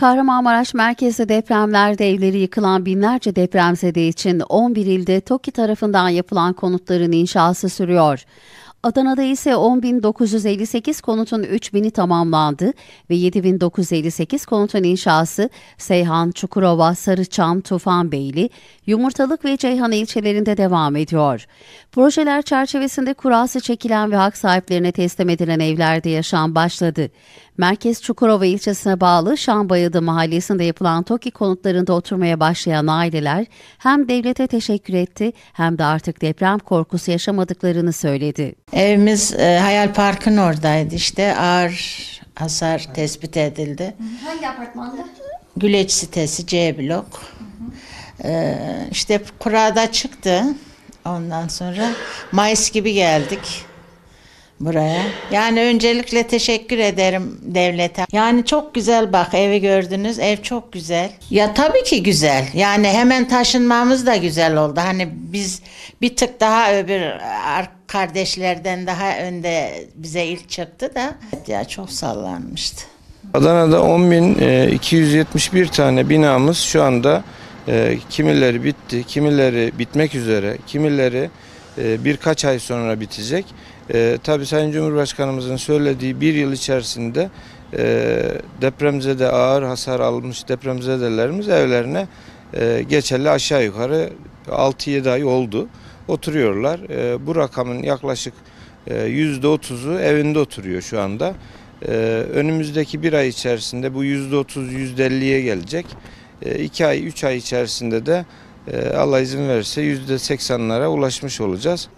Kahramanmaraş merkezde depremlerde evleri yıkılan binlerce depremzede için 11 ilde TOKİ tarafından yapılan konutların inşası sürüyor. Adana'da ise 10.958 konutun 3.000'i tamamlandı ve 7.958 konutun inşası Seyhan, Çukurova, Sarıçam, Tufanbeyli, Yumurtalık ve Ceyhan ilçelerinde devam ediyor. Projeler çerçevesinde kurası çekilen ve hak sahiplerine teslim edilen evlerde yaşam başladı. Merkez Çukurova ilçesine bağlı Şambayıdı mahallesinde yapılan TOKİ konutlarında oturmaya başlayan aileler hem devlete teşekkür etti hem de artık deprem korkusu yaşamadıklarını söyledi. Evimiz e, Hayal Park'ın oradaydı işte ağır hasar tespit edildi. Hangi apartmanda? Güleç sitesi C blok. Ee, işte kurada çıktı. Ondan sonra Mayıs gibi geldik buraya. Yani öncelikle teşekkür ederim devlete. Yani çok güzel bak evi gördünüz. Ev çok güzel. Ya tabii ki güzel. Yani hemen taşınmamız da güzel oldu. Hani biz bir tık daha öbür ar- kardeşlerden daha önde bize ilk çıktı da ya çok sallanmıştı. Adana'da 10.271 tane binamız şu anda e, kimileri bitti, kimileri bitmek üzere, kimileri e, birkaç ay sonra bitecek. E, tabii Sayın Cumhurbaşkanımızın söylediği bir yıl içerisinde e, depremzede ağır hasar almış depremzedelerimiz evlerine e, geçeli aşağı yukarı 6-7 ay oldu. Oturuyorlar. E, bu rakamın yaklaşık e, %30'u evinde oturuyor şu anda. Önümüzdeki bir ay içerisinde bu yüzde otuz, yüzde elliye gelecek. Ee, iki ay, üç ay içerisinde de e, Allah izin verirse yüzde seksenlere ulaşmış olacağız.